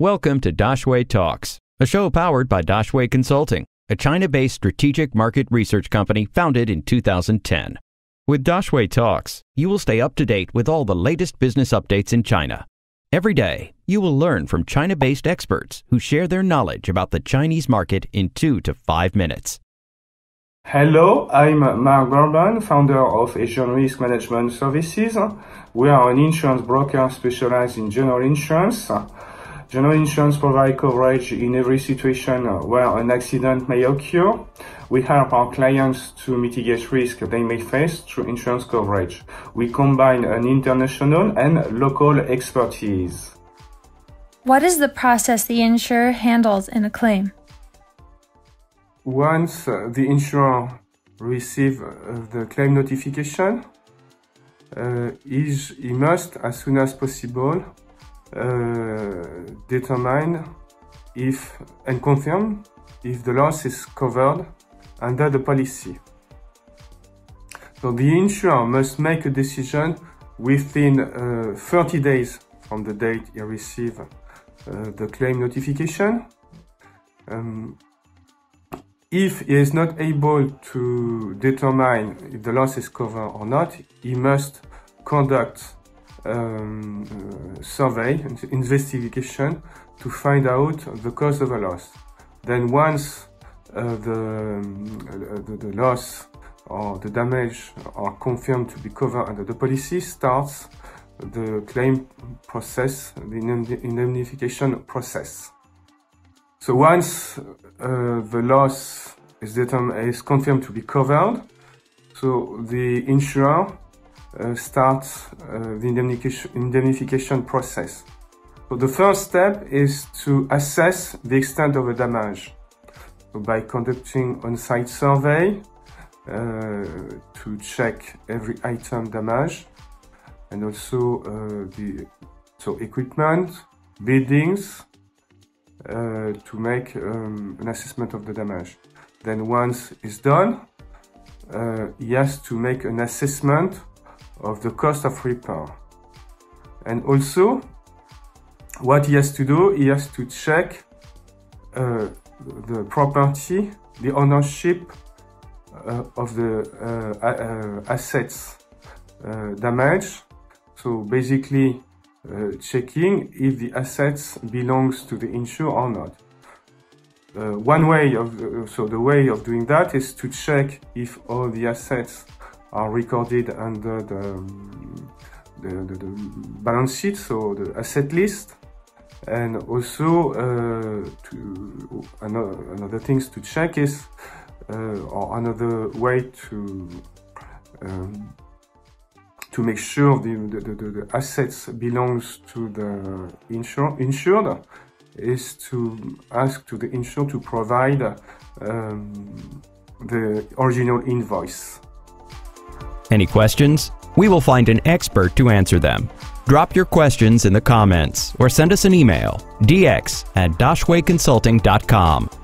Welcome to Daxue Talks, a show powered by Daxue Consulting, a China based strategic market research company founded in 2010. With Daxue Talks, you will stay up to date with all the latest business updates in China. Every day, you will learn from China based experts who share their knowledge about the Chinese market in two to five minutes. Hello, I'm Marc Burban, founder of Asian Risk Management Services. We are an insurance broker specialized in general insurance. General insurance provides coverage in every situation where an accident may occur. We help our clients to mitigate risk they may face through insurance coverage. We combine an international and local expertise. What is the process the insurer handles in a claim? Once uh, the insurer receives uh, the claim notification, uh, he, must, as soon as possible, uh, determine if and confirm if the loss is covered under the policy. So the insurer must make a decision within uh, 30 days from the date he receives uh, the claim notification. Um, if he is not able to determine if the loss is covered or not, he must conduct um, uh, survey, investigation to find out the cause of a loss. Then once uh, the, um, the, the loss or the damage are confirmed to be covered under the policy, starts the claim process, the indemnification process. So once uh, the loss is, determined is confirmed to be covered, so the insurer uh, start uh, the indemnification, indemnification process. So the first step is to assess the extent of the damage so by conducting on-site survey uh, to check every item damage and also uh, the so equipment, buildings uh, to make um, an assessment of the damage. Then once it's done, uh, he has to make an assessment of the cost of repair. And also, what he has to do, he has to check uh, the property, the ownership uh, of the uh, uh assets uh, damage. So basically, uh, checking if the assets belongs to the insurer or not. one way of so the way of doing that is to check if all the assets are recorded under the, the, the, the balance sheet, so the asset list. And also, uh, to, another, another things to check is, uh, or another way to um, to make sure the, the, the, the, assets belongs to the insur insured is to ask to the insured to provide um, the original invoice. Any questions? We will find an expert to answer them. Drop your questions in the comments or send us an email dx at daxueconsulting.com.